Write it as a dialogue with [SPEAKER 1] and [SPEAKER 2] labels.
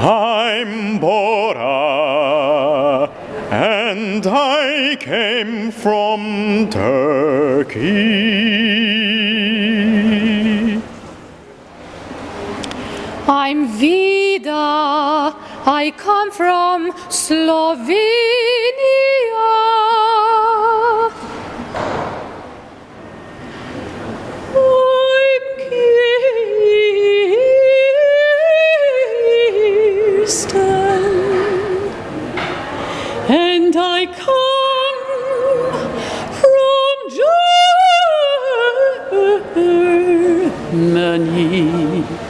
[SPEAKER 1] I'm Bora, and I came from Turkey.
[SPEAKER 2] I'm Vida. I come from Slovenia. And I come from Germany.